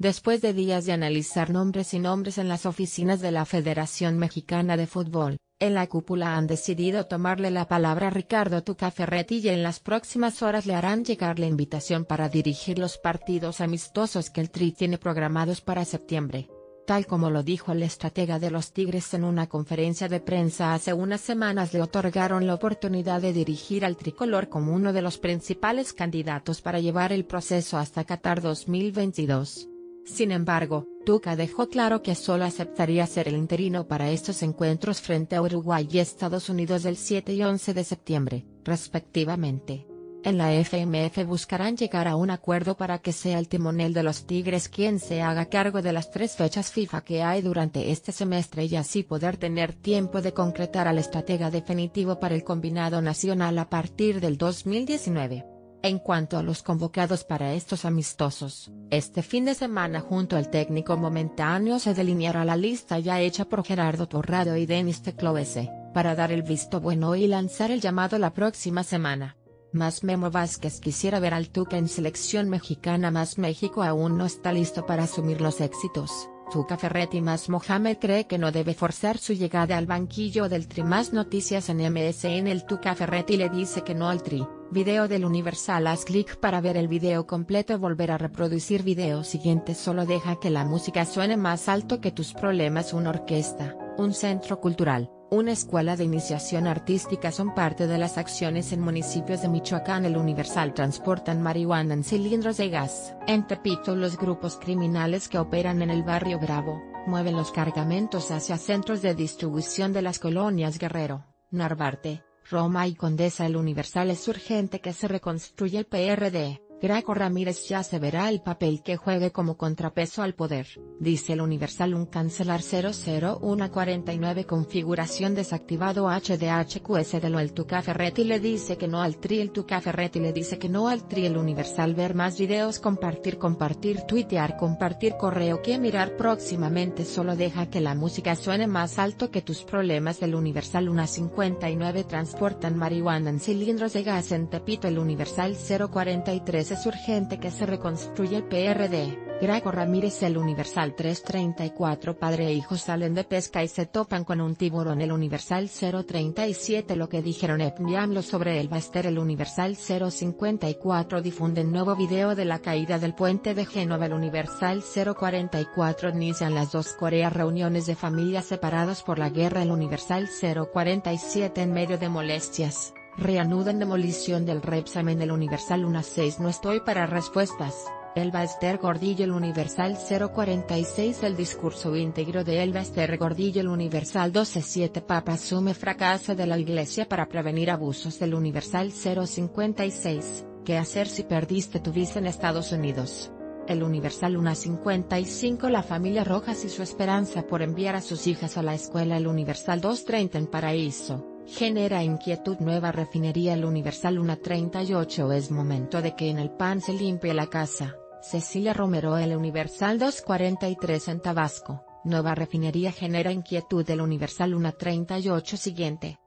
Después de días de analizar nombres y nombres en las oficinas de la Federación Mexicana de Fútbol, en la cúpula han decidido tomarle la palabra a Ricardo Tuca Ferretti y en las próximas horas le harán llegar la invitación para dirigir los partidos amistosos que el Tri tiene programados para septiembre tal como lo dijo el estratega de los Tigres en una conferencia de prensa hace unas semanas le otorgaron la oportunidad de dirigir al tricolor como uno de los principales candidatos para llevar el proceso hasta Qatar 2022. Sin embargo, Tuca dejó claro que solo aceptaría ser el interino para estos encuentros frente a Uruguay y Estados Unidos del 7 y 11 de septiembre, respectivamente. En la FMF buscarán llegar a un acuerdo para que sea el timonel de los Tigres quien se haga cargo de las tres fechas FIFA que hay durante este semestre y así poder tener tiempo de concretar al estratega definitivo para el combinado nacional a partir del 2019. En cuanto a los convocados para estos amistosos, este fin de semana junto al técnico momentáneo se delineará la lista ya hecha por Gerardo Torrado y Denis Tecloese, para dar el visto bueno y lanzar el llamado la próxima semana. Más Memo Vázquez quisiera ver al Tuca en selección mexicana más México aún no está listo para asumir los éxitos. Tuca Ferretti más Mohamed cree que no debe forzar su llegada al banquillo del Tri más noticias en MSN el Tuca Ferretti le dice que no al Tri, video del Universal. Haz clic para ver el video completo. Volver a reproducir video siguiente. Solo deja que la música suene más alto que tus problemas. Una orquesta, un centro cultural, una escuela de iniciación artística son parte de las acciones en municipios de Michoacán. El Universal transportan marihuana en cilindros de gas. En Tepito los grupos criminales que operan en el barrio Bravo, mueven los cargamentos hacia centros de distribución de las colonias Guerrero, Narvarte, Roma y Condesa. El Universal es urgente que se reconstruya el PRD. Graco Ramírez ya se verá el papel que juegue como contrapeso al poder, dice el Universal un cancelar 00149 configuración desactivado HDHQS de lo el Tuca Ferretti le dice que no al tri el Tuca Ferretti le dice que no al tri el Universal ver más videos compartir compartir tuitear compartir correo que mirar próximamente solo deja que la música suene más alto que tus problemas del Universal una 59 transportan marihuana en cilindros de gas en Tepito el Universal 043 es urgente que se reconstruya el PRD. Graco Ramírez El Universal 334 Padre e hijo salen de pesca y se topan con un tiburón El Universal 037 Lo que dijeron Epniamlo sobre el Baster El Universal 054 Difunden nuevo video de la caída del puente de Génova El Universal 044 Inician las dos Coreas reuniones de familias separadas por la guerra El Universal 047 En medio de molestias, reanudan demolición del Repsamen El Universal 16 No estoy para respuestas. Elba Esther Gordillo El Universal 046 El discurso íntegro de Elba Esther Gordillo El Universal 127 Papa asume fracaso de la Iglesia para prevenir abusos El Universal 056, ¿qué hacer si perdiste tu visa en Estados Unidos? El Universal 155 La familia Rojas y su esperanza por enviar a sus hijas a la escuela El Universal 230 en Paraíso, genera inquietud nueva refinería El Universal 138 Es momento de que en el PAN se limpie la casa. Cecilia Romero El Universal 243 en Tabasco, nueva refinería genera inquietud El Universal 138 siguiente.